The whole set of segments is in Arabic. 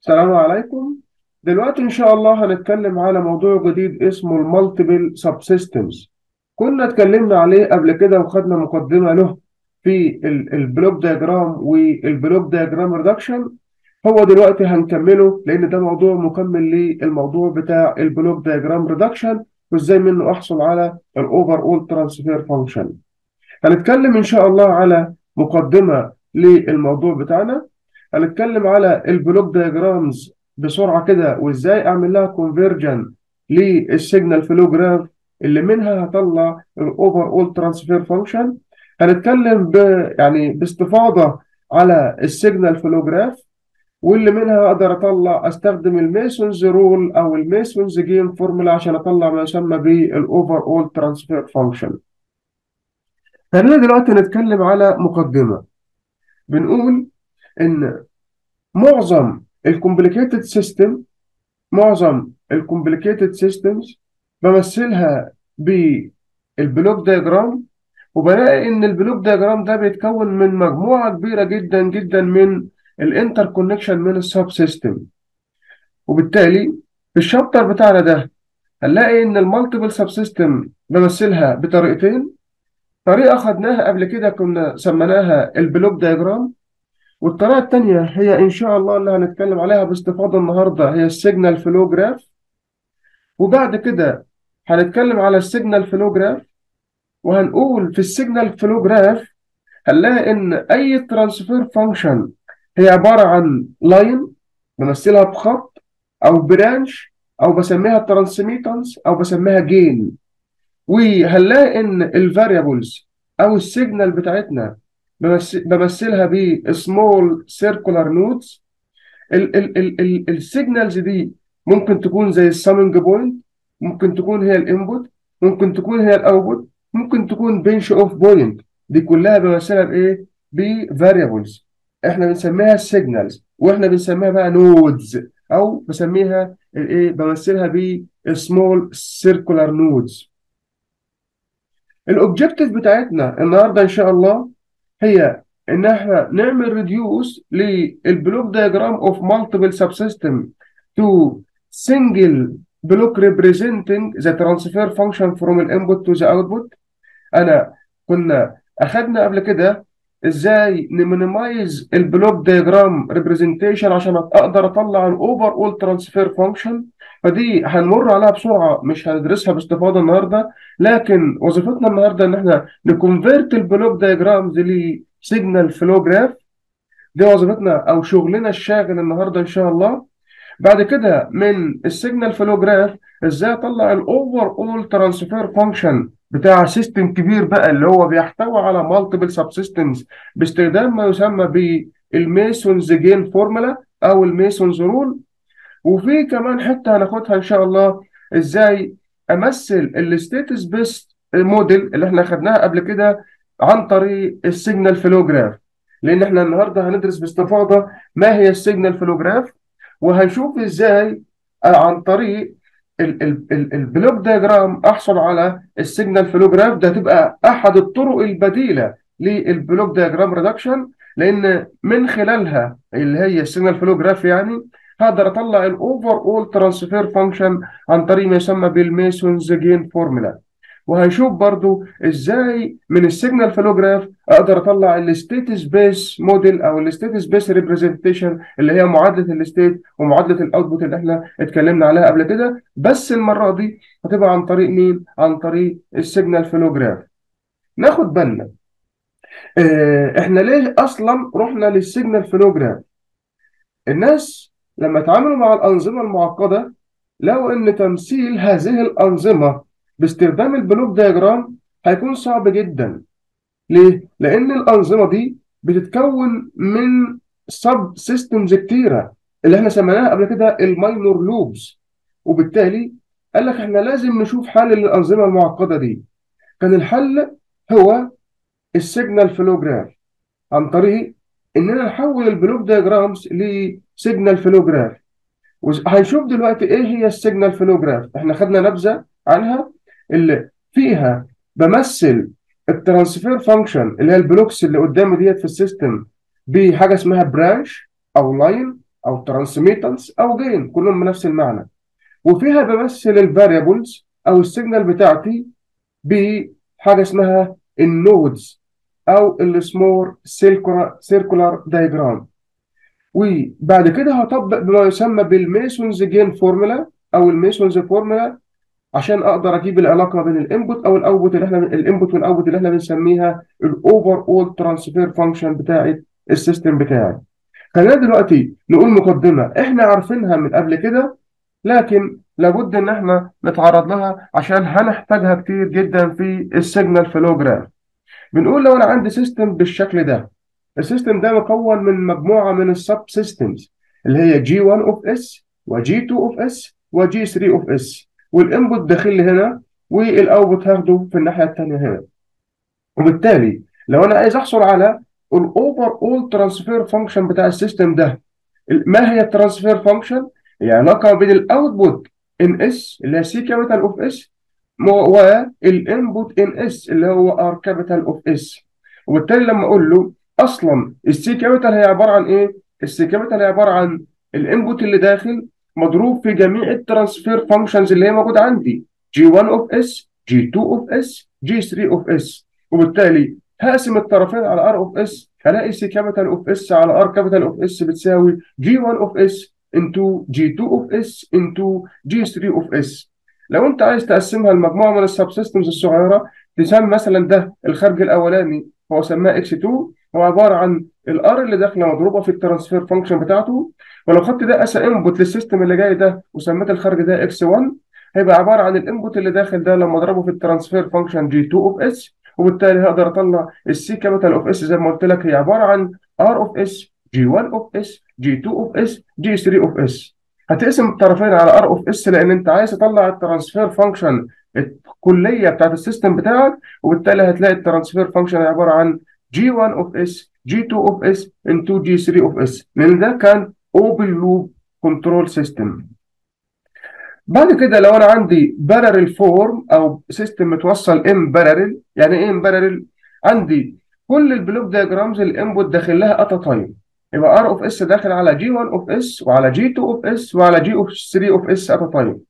السلام عليكم. دلوقتي إن شاء الله هنتكلم على موضوع جديد اسمه ال multiple subsystems كنا اتكلمنا عليه قبل كده وخدنا مقدمة له في ال- ال block diagram وال block diagram reduction هو دلوقتي هنكمله لأن ده موضوع مكمل للموضوع بتاع ال block diagram reduction وإزاي منه أحصل على ال overall transfer function هنتكلم إن شاء الله على مقدمة للموضوع بتاعنا. هنتكلم على ال block diagrams بسرعة كده وإزاي أعمل لها conversion لل signal flow graph اللي منها هطلع ال overall transfer function هنتكلم ب يعني باستفاضة على ال signal flow graph واللي منها أقدر أطلع أستخدم ال Mason's rule أو ال Mason's gain formula عشان أطلع ما يسمى بال overall transfer function خلينا دلوقتي نتكلم على مقدمة. بنقول إن معظم ال complicated system معظم ال complicated systems بمثلها بال block diagram وبلاقي إن ال block diagram ده بيتكون من مجموعة كبيرة جدا جدا من ال interconnection من ال subsystem وبالتالي في ال chapter بتاعنا ده هنلاقي إن ال multiple subsystem بمثلها بطريقتين. طريقة خدناها قبل كده كنا سميناها ال block diagram والطريقة التانية هي إن شاء الله اللي هنتكلم عليها باستفاضة النهاردة هي ال signal flow graph وبعد كده هنتكلم على ال signal flow graph وهنقول في ال signal flow graph هنلاقي إن أي transfer function هي عبارة عن line بمثلها بخط أو branch أو بسميها transmittance أو بسميها gain وهنلاقي إن ال variables أو ال signal بتاعتنا بمث- بمثلها ب small circular nodes ال signals دي ممكن تكون زي ال summing point ممكن تكون هي ال input ممكن تكون هي ال output ممكن تكون pinch off point دي كلها بمثلها بايه ب variables إحنا بنسميها ال signals وإحنا بنسميها بقى nodes أو بسميها الايه بمثلها ب small circular nodes ال objective بتاعتنا النهارده إن شاء الله هي إن إحنا نعمل reduce لل block diagram of multiple subsystem to block representing the transfer function from the input to the output. أنا كنا اخدنا قبل كده إزاي ن minimize ال block diagram representation عشان أقدر أطلع ال overall transfer function فدي هنمر عليها بسرعة مش هندرسها باستفاضة النهارده لكن وظيفتنا النهارده إن إحنا ن convert ال block diagrams ل signal flow graph دي وظيفتنا أو شغلنا الشاغل النهارده إن شاء الله. بعد كده من ال signal flow graph إزاي أطلع ال overall transfer function بتاع system كبير بقى اللي هو بيحتوي على multiple subsystems باستخدام ما يسمى بال Mason's gain formula أو ال Mason's rule وفي كمان حتة هناخدها إن شاء الله إزاي أمثل ال state space model اللي إحنا خدناها قبل كده عن طريق ال signal flow graph لأن إحنا النهارده هندرس باستفاضة ما هي ال signal flow graph وهنشوف إزاي آه، عن طريق ال- ال- ال- ال block diagram أحصل على ال signal flow graph ده تبقى أحد الطرق البديلة لل block diagram reduction لأن من خلالها اللي هي ال signal flow graph يعني هقدر اطلع ال overall transfer function عن طريق ما يسمى بال Mason's gain formula. وهنشوف برضو إزاي من ال signal flow graph أقدر اطلع ال state space model أو ال state space representation اللي هي معادلة ال state ومعادلة ال output اللي إحنا اتكلمنا عليها قبل كده. بس المرة دي هتبقى عن طريق مين؟ عن طريق ال signal flow graph ناخد بالنا. آه إحنا ليه أصلا رحنا لل signal flow graph الناس لما اتعاملوا مع الأنظمة المعقدة لقوا إن تمثيل هذه الأنظمة باستخدام ال block diagram هيكون صعب جدا. ليه؟ لأن الأنظمة دي بتتكون من subsystems كتيرة اللي إحنا سميناها قبل كده ال minor loops وبالتالي قال لك إحنا لازم نشوف حل للأنظمة المعقدة دي. كان الحل هو ال signal flow graph عن طريق إننا نحول ال block diagrams ل signal flow graph وهنشوف دلوقتي إيه هي ال signal flow graph إحنا خدنا نبذة عنها اللي فيها بمثل ال transfer function اللي هي ال blocks اللي قدامي ديت في ال system بحاجة اسمها branch أو line أو transmittance أو gain كلهم بنفس المعنى. وفيها بمثل ال variables أو ال signal بتاعتي بحاجة اسمها ال nodes أو ال small circular diagram وبعد كده هطبق بما يسمى بال Mason's gain formula أو ال Mason's formula عشان أقدر أجيب العلاقة بين ال input أو ال output اللي إحنا ال input وال output اللي إحنا بنسميها ال overall transfer function بتاعت ال system بتاعي. خلينا دلوقتي نقول مقدمة. إحنا عارفينها من قبل كده لكن لابد إن إحنا نتعرض لها عشان هنحتاجها كتير جدا في ال signal flow graph بنقول لو أنا عندي system بالشكل ده. ال system ده مكون من مجموعة من ال subsystems اللي هي G 1 of S و G 2 of S و G 3 of S وال input داخل لي هنا وال output هاخده في الناحية الثانية هنا. وبالتالي لو أنا عايز أحصل على ال overall transfer function بتاع ال system ده ما هي ال transfer function؟ هي علاقه بين ال output in S اللي هي C capital of S وال input in S اللي هو R capital of S وبالتالي لما أقول له أصلا ال C capital هي عبارة عن إيه؟ ال C capital هي عبارة عن ال input اللي داخل مضروب في جميع ال transfer functions اللي هي موجودة عندي. G 1 of S G 2 of S G 3 of S وبالتالي هقسم الطرفين على R of S هلاقي C capital of S على R capital of S بتساوي G 1 of S into G 2 of S into G 3 of S لو انت عايز تقسمها لمجموعة من ال sub systems الصغيرة تسمي مثلا ده الخارج الأولاني هو سماه X 2 هو عبارة عن ال R اللي داخلة مضروبة في ال transfer function بتاعته. ولو خدت ده as input لل system اللي جاي ده وسميت الخارج ده X 1 هيبقى عبارة عن ال input اللي داخل ده لما اضربه في ال transfer function G 2 of S وبالتالي هقدر اطلع ال C capital of S زي ما قلت لك هي عبارة عن R of S G 1 of S G 2 of S G 3 of S هتقسم الطرفين على R of S لأن أنت عايز تطلع ال transfer function الكلية بتاعت ال system بتاعك وبالتالي هتلاقي ال transfer function عبارة عن G 1 of S G 2 of S into G 3 of S لأن ده كان open loop control system بعد كده لو أنا عندي parallel form أو system متوصل in parallel يعني إيه in parallel عندي كل ال block diagrams ال input داخل لها at a time يبقى R of S داخل على G 1 of S وعلى G 2 of S وعلى G of 3 of S at a time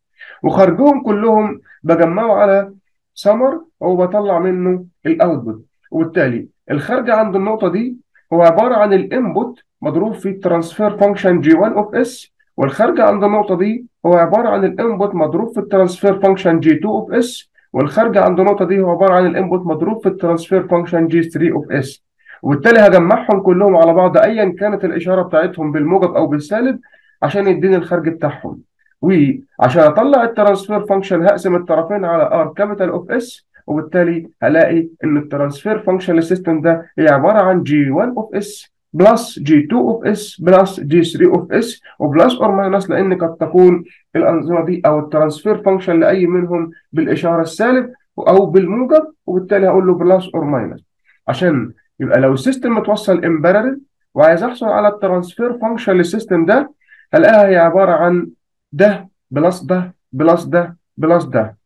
وخارجهم كلهم بجمعه على سمر وبطلع منه ال output وبالتالي الخارج عند النقطة دي هو عبارة عن ال input مضروب في ال transfer function G 1 of S والخارج عند النقطة دي هو عبارة عن ال input مضروب في ال transfer function G 2 of S والخارج عند النقطة دي هو عبارة عن ال input مضروب في ال transfer function G 3 of S وبالتالي هجمعهم كلهم على بعض ايا كانت الإشارة بتاعتهم بالموجب أو بالسالب عشان يديني الخارج بتاعهم. وعشان أطلع ال transfer function هقسم الطرفين على R capital of S وبالتالي هلاقي إن ال transfer function لل system ده هي عبارة عن G 1 of S plus G 2 of S plus G 3 of S و plus or minus لأن قد تكون الأنظمة دي أو ال transfer function لأي منهم بالإشارة السالب أو بالموجب وبالتالي هقول له plus or minus عشان يبقى لو ال system متوصل in parallel وعايز أحصل على ال transfer function لل system ده هلاقيها هي عبارة عن ده plus ده plus ده plus ده.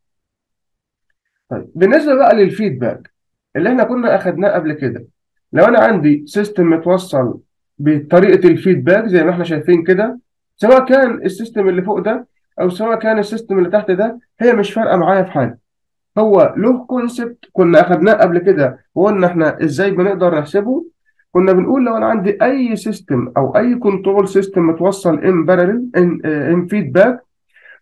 طيب بالنسبة بقى لل feedback اللي إحنا كنا أخدناه قبل كده لو أنا عندي system متوصل بطريقة ال feedback زي ما إحنا شايفين كده سواء كان ال system اللي فوق ده أو سواء كان ال system اللي تحت ده هي مش فارقة معايا في حاجة. هو له concept كنا أخدناه قبل كده وقلنا إحنا إزاي بنقدر نحسبه؟ كنا بنقول لو أنا عندي أي system أو أي control system متوصل in parallel in in feedback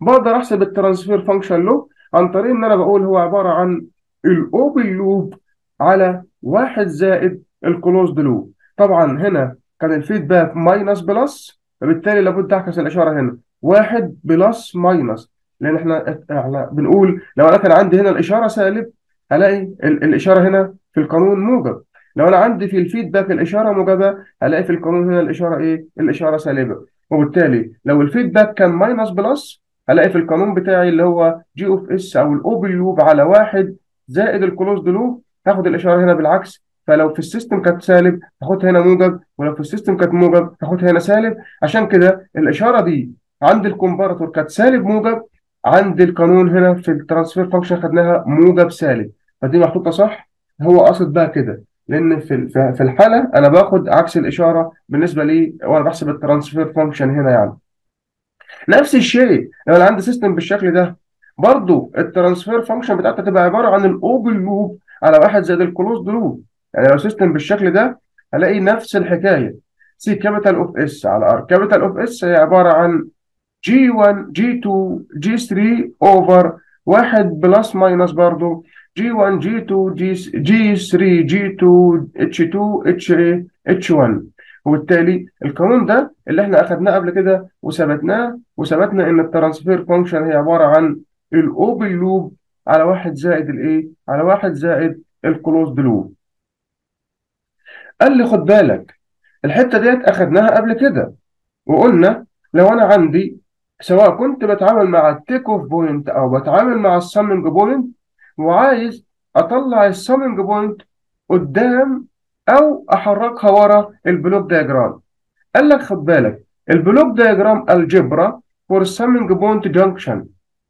بقدر أحسب ال transfer function له عن طريق إن أنا بقول هو عبارة عن ال open loop على واحد زائد ال closed loop طبعا هنا كان ال feedback minus plus فبالتالي لابد أعكس الإشارة هنا واحد plus minus لأن إحنا إحنا بنقول لو أنا كان عندي هنا الإشارة سالب هلاقي ال- الإشارة هنا في القانون موجب. لو أنا عندي في ال feedback الإشارة موجبة هلاقي في القانون هنا الإشارة إيه؟ الإشارة سالبة. وبالتالي لو الفيدباك كان ماينس بلس هلاقي في القانون بتاعي اللي هو G of S أو ال open loop على واحد زائد ال closed loop هاخد الإشارة هنا بالعكس. فلو في ال system كانت سالب هاخدها هنا موجب. ولو في ال system كانت موجب هاخدها هنا سالب. عشان كده الإشارة دي عند ال comparator كانت سالب موجب عند القانون هنا في ال transfer function خدناها موجب سالب. فدي محطوطة صح؟ هو قصد بقى كده. لأن في في الحالة أنا باخد عكس الإشارة بالنسبة لي وأنا بحسب ال transfer function هنا يعني. نفس الشيء لو أنا عندي system بالشكل ده برضو ال transfer function بتاعتها تبقى عبارة عن ال open loop على واحد زائد ال closed loop يعني لو system بالشكل ده هلاقي نفس الحكاية. C capital of S على R capital of S هي عبارة عن G 1 G 2 G 3 over واحد plus minus برضو. جي 1 جي 2 جي جي 3 جي 2 اتش 2 اتش إيه اتش 1 وبالتالي القانون ده اللي إحنا أخدناه قبل كده وثبتناه وثبتنا إن ال transfer function هي عبارة عن ال open loop على واحد زائد الايه على واحد زائد ال closed loop قال لي خد بالك الحتة ديت أخدناها قبل كده وقلنا لو أنا عندي سواء كنت بتعامل مع ال take off point أو بتعامل مع ال summing point وعايز أطلع ال summing point قدام أو أحركها ورا ال block diagram قال لك خد بالك ال block diagram algebra for summing point junction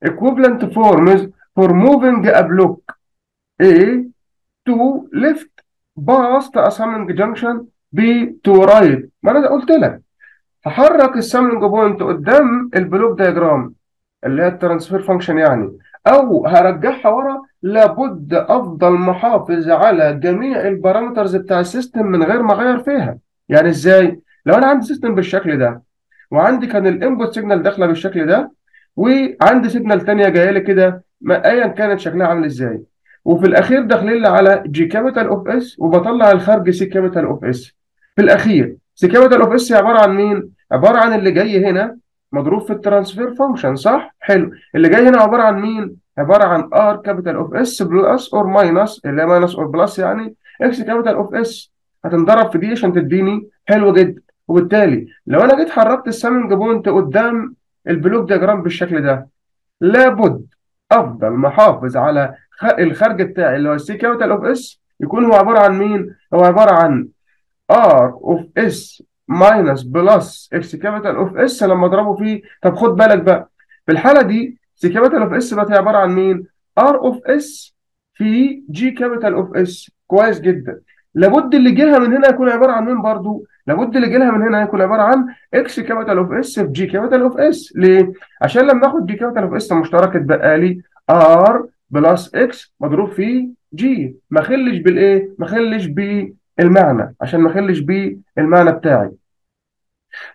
equivalent forms for moving a block A to left past a summing junction B to right. ما أنا قلت لك. هحرك ال summing point قدام ال block diagram اللي هي ال transfer function يعني. أو هرجعها ورا لابد أفضل محافظ على جميع ال parameters بتاع ال system من غير ما أغير فيها. يعني إزاي؟ لو أنا عندي system بالشكل ده وعندي كان ال input signal داخلة بالشكل ده وعندي signal تانية جاية لي كده ايا كانت شكلها عامل إزاي. وفي الأخير داخلين لي على G capital of S وبطلع الخارج C capital of S في الأخير capital of S عبارة عن مين؟ عبارة عن اللي جاي هنا مضروب في ال transfer function صح؟ حلو. اللي جاي هنا عبارة عن مين؟ عبارة عن R capital of S plus or minus اللي هي minus or plus يعني X capital of S هتنضرب في دي عشان تديني. حلو جدا. وبالتالي لو أنا جيت حركت ال summing point قدام ال block diagram بالشكل ده لابد أفضل محافظ على الخارج بتاعي اللي هو ال C capital of S يكون هو عبارة عن مين؟ هو عبارة عن R of S minus plus X capital of S لما اضربه فيه طب خد بالك بقى في الحالة دي C capital of S بقت عبارة عن مين؟ R of S في G capital of S كويس جدا لابد اللي جه من هنا يكون عبارة عن مين برضو؟ لابد اللي جه من هنا يكون عبارة عن X capital of S في G capital of S ليه؟ عشان لما آخد G capital of S مشترك اتبقى لي R plus X مضروب في G ما اخلش بالإيه؟ ما اخلش بالمعنى عشان ما اخلش بالمعنى بتاعي.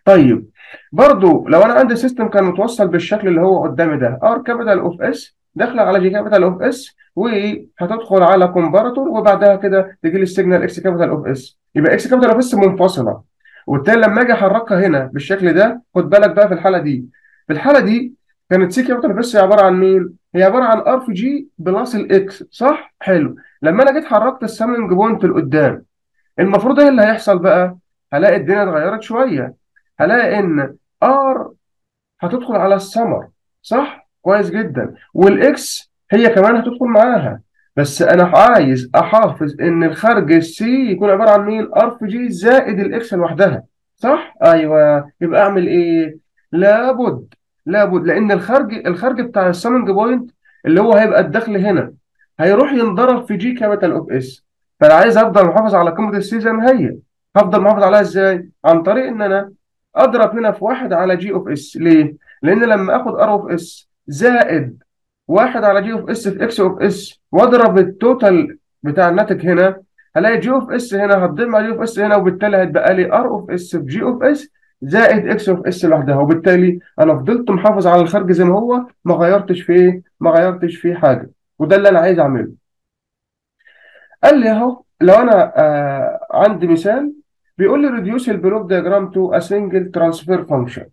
طيب برضو لو أنا عندي system كان متوصل بالشكل اللي هو قدامي ده R capital of S داخلة على G capital of S وهتدخل على comparator وبعدها كده تجي لي ال signal X capital of S يبقى X capital of S منفصلة وبالتالي لما أجي أحركها هنا بالشكل ده خد بالك بقى في الحالة دي في الحالة دي كانت C capital of S عبارة عن مين؟ هي عبارة عن R في G plus ال X صح؟ حلو لما أنا جيت حركت ال summing point لقدام المفروض إيه اللي هيحصل بقى؟ هلاقي الدنيا اتغيرت شوية هلاقي إن R هتدخل على ال summer صح؟ كويس جدا وال X هي كمان هتدخل معاها بس أنا عايز أحافظ إن الخارج ال C يكون عبارة عن مين؟ R في G زائد ال X لوحدها صح؟ أيوه يبقى أعمل إيه؟ لابد لابد لأن الخارج الخارج بتاع ال summing point اللي هو هيبقى الدخل هنا هيروح ينضرب في G capital of S فأنا عايز أفضل محافظ على قيمه ال C زي ما هي. هفضل محافظ عليها إزاي؟ عن طريق إن أنا أضرب هنا في واحد على G of S ليه؟ لأن لما آخد R of S زائد واحد على G of S في X of S وأضرب ال total بتاع الناتج هنا هلاقي G of S هنا هتضم مع G of S هنا وبالتالي هيتبقى لي R of S في G of S زائد X of S لوحدها. وبالتالي أنا فضلت محافظ على الخارج زي ما هو ما غيرتش فيه ما غيرتش فيه حاجة. وده اللي أنا عايز أعمله. قال لي أهو لو أنا آه عندي مثال بيقول لي reduce ال block diagram to a single transfer function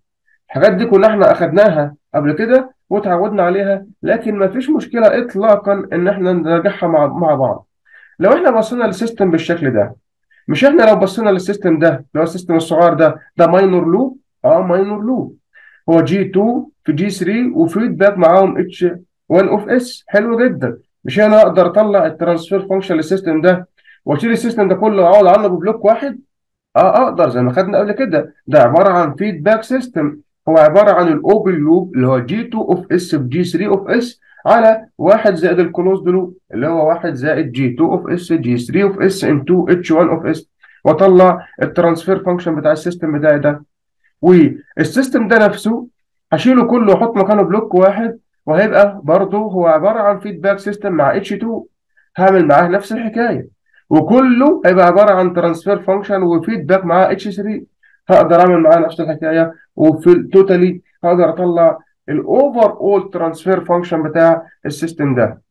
الحاجات دي كنا إحنا أخدناها قبل كده وتعودنا عليها لكن ما فيش مشكلة اطلاقا إن إحنا نراجعها مع مع بعض. لو إحنا بصينا لل system بالشكل ده مش إحنا لو بصينا لل system ده اللي هو ال system الصغير ده ده minor loop آه minor loop هو G 2 في G 3 و feedback معاهم H 1 of S حلو جدا. مش أنا أقدر أطلع ال transfer function لل system ده وأشيل ال system ده كله وأقعد عنه ب block واحد؟ آه أقدر زي ما خدنا قبل كده. ده عبارة عن feedback system هو عبارة عن ال open loop اللي هو G 2 of S في G 3 of S على 1 زائد ال closed loop اللي هو 1 زائد G 2 of S G 3 of S into H 1 of S واطلع ال transfer function بتاع ال system بتاعي ده. وال system ده نفسه هشيله كله وأحط مكانه block واحد. وهيبقى برضه هو عبارة عن feedback system مع H 2 هعمل معاه نفس الحكاية. وكله هيبقى عبارة عن transfer function و feedback مع H 3 هقدر أعمل معاه نفس الحكاية وفي ال totally هقدر أطلع ال overall transfer function بتاع ال system ده.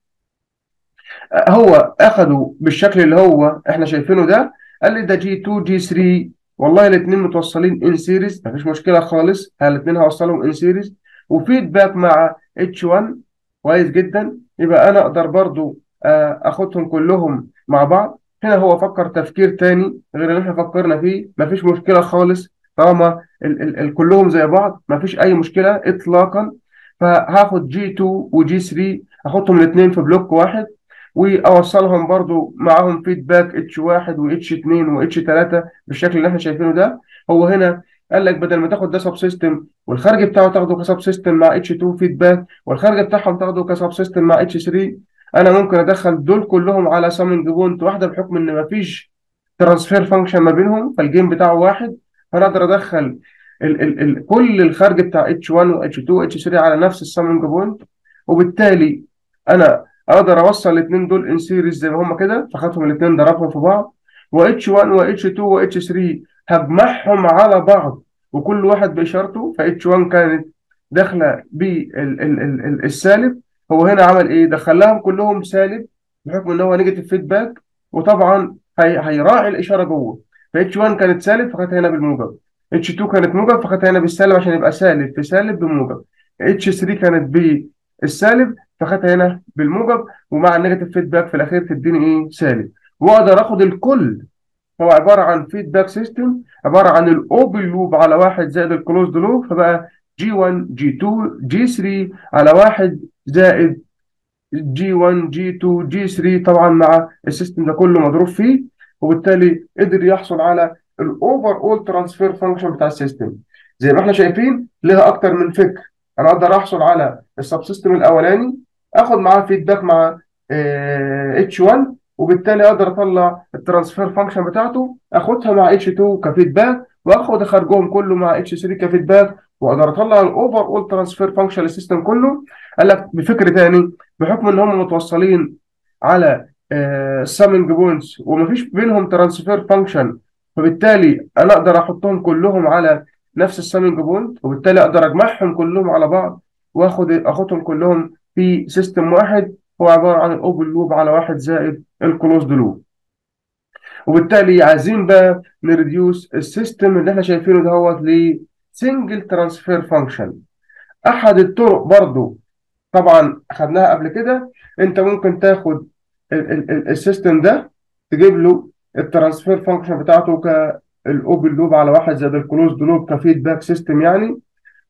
هو أخده بالشكل اللي هو إحنا شايفينه ده. قال لي ده G 2 G 3 والله الاثنين متوصلين in series مفيش مشكلة خالص. الاثنين هوصلهم in series و feedback مع H 1 كويس جدا. يبقى أنا أقدر برضو أخدهم كلهم مع بعض. هنا هو فكر تفكير تاني غير اللي إحنا فكرنا فيه. مفيش مشكلة خالص. طالما ال ال ال كلهم زي بعض مفيش أي مشكلة اطلاقا. فهاخد G 2 و G 3 احطهم الاثنين في block واحد. وأوصلهم برضو معاهم feedback H 1 و H 2 و H 3 بالشكل اللي إحنا شايفينه ده. هو هنا قال لك بدل ما تاخد ده sub system والخارج بتاعه تاخده ك sub system مع H 2 feedback والخارج بتاعهم تاخده ك sub system مع H 3 أنا ممكن أدخل دول كلهم على summing point واحدة بحكم إن مفيش transfer function ما بينهم فالجيم بتاعه واحد. فأنا أقدر أدخل ال ال ال كل الخارج بتاع H 1 و H 2 و H 3 على نفس ال summing point وبالتالي أنا أقدر أوصل الاثنين دول in series زي ما هم كده فاخدهم الاثنين ضربهم في بعض. واتش 1 واتش 2 واتش 3 هجمعهم على بعض. وكل واحد بإشارته ف H 1 كانت داخلة بالسالب هو هنا عمل إيه؟ دخلهم كلهم سالب بحكم إن هو negative feedback وطبعا هي هيراعي الإشارة جوه. ف H 1 كانت سالب فخدها هنا بالموجب. H 2 كانت موجب فخدها هنا بالسالب عشان يبقى سالب. في سالب بموجب H 3 كانت بالسالب فخدها هنا بالموجب. ومع ال negative feedback في الأخير تديني إيه؟ سالب. وأقدر أخد الكل هو عبارة عن feedback system عبارة عن ال open loop على واحد زائد ال closed loop فبقى جي 1 جي 2 جي 3 على واحد زائد جي 1 جي 2 جي 3 طبعا مع ال system ده كله مضروب فيه. وبالتالي قدر يحصل على ال overall transfer function بتاع ال system زي ما إحنا شايفين لها أكتر من فكر. أنا أقدر أحصل على ال sub system الأولاني أخد معاه feedback مع H 1 وبالتالي أقدر أطلع ال transfer function بتاعته أخدها مع H 2 ك feedback وأخد خارجهم كله مع H 3 ك feedback وأقدر أطلع ال overall transfer function لل system كله. قال لك بفكر تاني بحكم إن هم متوصلين على ال summing points ومفيش بينهم transfer function فبالتالي أنا أقدر أحطهم كلهم على نفس ال summing point وبالتالي أقدر أجمعهم كلهم على بعض وأخد أخدهم كلهم في system واحد. هو عبارة عن ال open loop على واحد زائد ال closed loop وبالتالي عايزين بقى ن reduce ال system اللي إحنا شايفينه دهوت ل single transfer function أحد الطرق برضو طبعا خدناها قبل كده. أنت ممكن تاخد ال system ده تجيب له ال transfer function بتاعته كال open loop على واحد زائد ال closed loop ك feedback system يعني.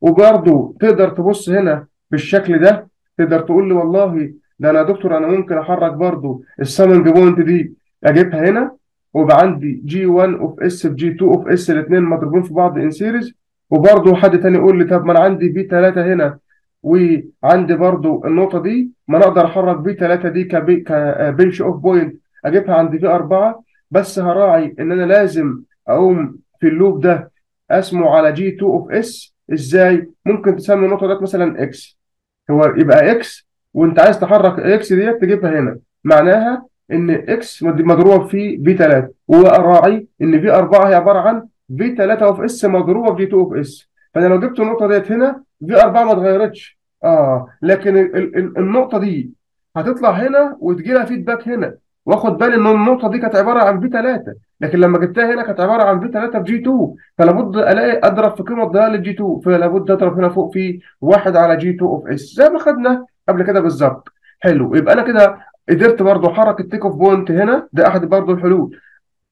وبرضه تقدر تبص هنا بالشكل ده تقدر تقول لي والله ده أنا يا دكتور أنا ممكن أحرك برضه ال summing point دي أجيبها هنا ويبقى عندي G 1 of S في G 2 of S الاثنين مضروبين في بعض in series وبرضه حد تاني يقول لي طب ما أنا عندي بي 3 هنا وعندي برضه النقطة دي ما أنا أقدر أحرك بي 3 دي كبي كبنش اوف بوينت أجيبها عند في 4 بس هراعي إن أنا لازم أقوم في اللوب ده أسمه على جي 2 اوف اس إزاي؟ ممكن تسمي النقطة ديت مثلا إكس هو يبقى إكس وانت عايز تحرك إكس ديت تجيبها هنا. معناها إن إكس مضروبه في في 3 وراعي إن في 4 هي عبارة عن V 3 of S مضروبة في 2 of S فأنا لو جبت النقطة ديت هنا V 4 ما اتغيرتش. آه. لكن ال ال النقطة دي هتطلع هنا وتجي لها feedback هنا. واخد بالي إن النقطة دي كانت عبارة عن V 3 لكن لما جبتها هنا كانت عبارة عن V 3 في G 2 فلا بد ألاقي أضرب في قيمة ضياع لل G 2 فلا بد أضرب هنا فوق في 1 على G 2 of S زي ما خدنا قبل كده بالظبط. حلو. يبقى أنا كده قدرت برضو أحرك ال take off point هنا. ده أحد برضو الحلول.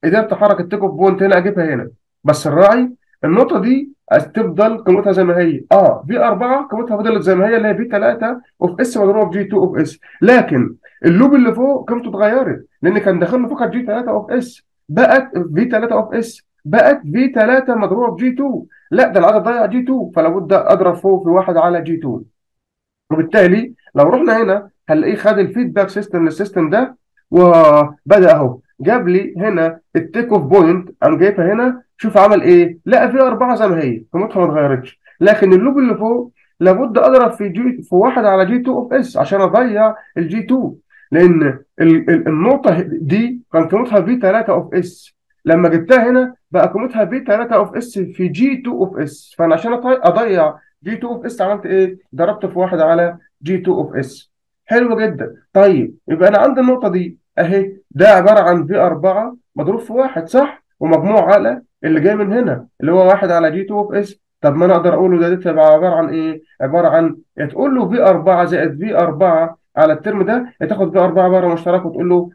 قدرت أحرك ال take off point هنا أجيبها هنا. بس الراعي النقطة دي تفضل قيمتها زي ما هي. آه V 4 قيمتها فضلت زي ما هي اللي هي V 3 of S مضروبه في G 2 of S لكن ال loop اللي فوق قيمته اتغيرت لأن كان داخل فوق G 3 of S بقت V 3 of S بقت V 3 مضروبة في G 2 لا ده العدد ضيع G 2 فلا بد أضرب فوق في 1 على G 2 وبالتالي لو رحنا هنا هنلاقيه خد ال feedback system لل system ده؟ وبدأ أهو. جاب لي هنا ال take off point قام جايبها هنا. شوف عمل إيه. لقى V أربعة زي ما هي. قيمتها ما اتغيرتش لكن ال loop اللي فوق لابد أضرب في G في واحد على G 2 of S عشان أضيع ال G 2 لأن ال ال النقطة دي كان قيمتها V 3 of S لما جبتها هنا بقى قيمتها V 3 of S في G 2 of S فأنا عشان أضيع G 2 of S عملت إيه؟ ضربت في واحد على G 2 of S حلو جدا طيب يبقى أنا عندي النقطة دي أهي ده عبارة عن V 4 مضروب في واحد صح؟ ومجموع على اللي جاي من هنا اللي هو واحد على G 2 of S طب ما أنا أقدر أقول ده تبقى عبارة عن إيه؟ عبارة عن تقول له V 4 زائد V 4 على ال term ده تاخد V 4 بره مشترك وتقول له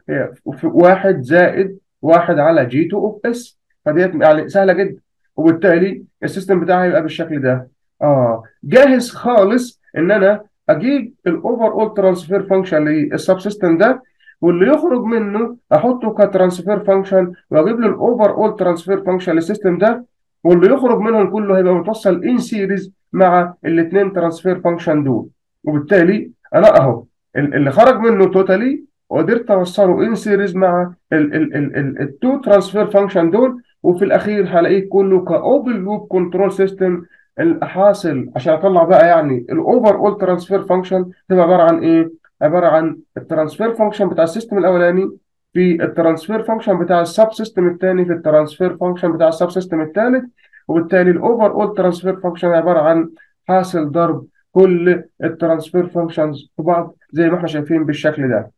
واحد زائد واحد على G 2 of S فديت يعني سهلة جدا. وبالتالي ال system بتاعي هيبقى بالشكل ده. آه. جاهز خالص إن أنا أجيب ال overall transfer function لل sub system ده واللي يخرج منه أحطه ك transfer function وأجيب له ال overall transfer function لل system ده واللي يخرج منهم كله هيبقى متوصل in series مع الاثنين transfer function دول. وبالتالي أنا أهو اللي خرج منه totally وقدرت أوصله in series مع ال two transfer function دول وفي الأخير هلاقيه كله ك open loop control system الحاصل عشان أطلع بقى يعني ال overall transfer function تبقى عبارة عن إيه؟ عبارة عن ال transfer function بتاع ال system الأولاني في ال transfer function بتاع ال sub system الثاني في ال transfer function بتاع ال sub system الثالث وبالتالي ال overall transfer function عبارة عن حاصل ضرب كل ال transfer functions في بعض زي ما إحنا شايفين بالشكل ده